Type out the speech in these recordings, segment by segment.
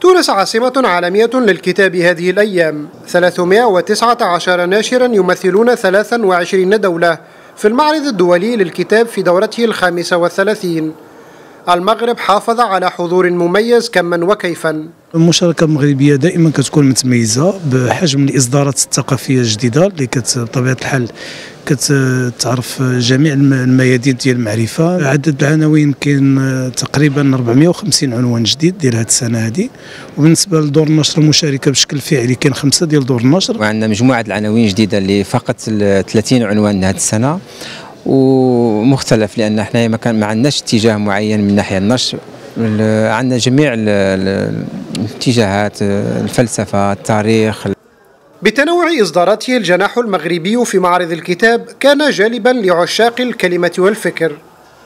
تونس عاصمة عالمية للكتاب هذه الأيام. 319 ناشرا يمثلون 23 دولة في المعرض الدولي للكتاب في دورته الخامسة والثلاثين. المغرب حافظ على حضور مميز كما وكيفا. المشاركة المغربية دائما كتكون متميزة بحجم الإصدارات الثقافية الجديدة اللي بطبيعة الحال كتعرف جميع الميادين ديال المعرفة. عدد العناوين كاين تقريبا 450 عنوان جديد ديال هذه السنة هذه وبالنسبة لدور النشر المشاركة بشكل فعلي كاين خمسة ديال دور النشر. وعندنا مجموعة العناوين جديدة اللي فقط 30 عنوان هذه السنة. ومختلف لأن إحنا ما كان ما عندناش اتجاه معين من ناحية النشر. عندنا جميع الاتجاهات الفلسفة التاريخ. بتنوع إصداراته الجناح المغربي في معرض الكتاب كان جالبا لعشاق الكلمة والفكر.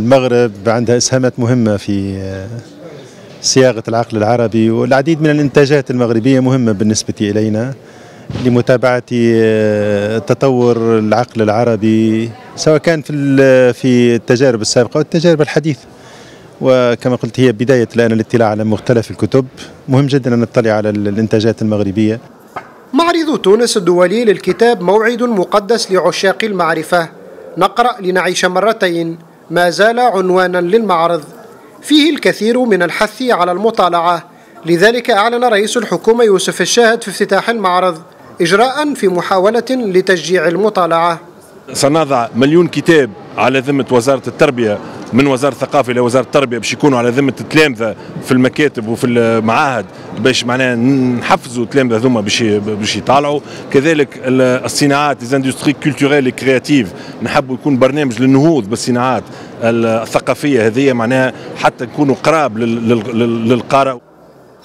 المغرب عندها إسهامات مهمة في صياغة العقل العربي والعديد من الإنتاجات المغربية مهمة بالنسبة إلينا لمتابعة آه، تطور العقل العربي. سواء كان في في التجارب السابقة والتجارب الحديثة. وكما قلت هي بداية الآن الاطلاع على مختلف الكتب. مهم جدا أن نطلع على الإنتاجات المغربية. معرض تونس الدولي للكتاب موعد مقدس لعشاق المعرفة. نقرأ لنعيش مرتين. ما زال عنوانا للمعرض. فيه الكثير من الحث على المطالعة. لذلك أعلن رئيس الحكومة يوسف الشاهد في افتتاح المعرض إجراء في محاولة لتشجيع المطالعة. سنضع مليون كتاب على ذمة وزارة التربية من وزارة الثقافة إلى وزارة التربية باش يكونوا على ذمة التلامذة في المكاتب وفي المعاهد باش معناها نحفزوا التلامذة هذوما باش باش يطالعوا. كذلك الصناعات les industries culturelles créatives نحبوا يكون برنامج للنهوض بالصناعات الثقافية. هذه معناها حتى نكونوا قراب للقارئ.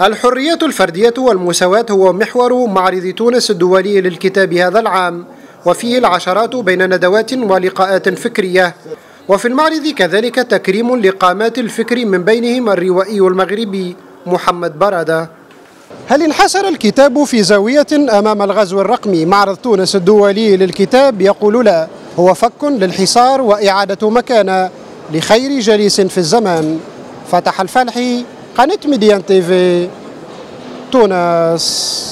الحرية الفردية والمساواة هو محور معرض تونس الدولي للكتاب هذا العام. وفيه العشرات بين ندوات ولقاءات فكرية. وفي المعرض كذلك تكريم لقامات الفكر من بينهم الروائي المغربي محمد برادة. هل انحسر الكتاب في زاوية أمام الغزو الرقمي معرض تونس الدولي للكتاب؟ يقول لا هو فك للحصار وإعادة مكانة لخير جليس في الزمان. فتح الفلحي قناة Medi1 TV تونس.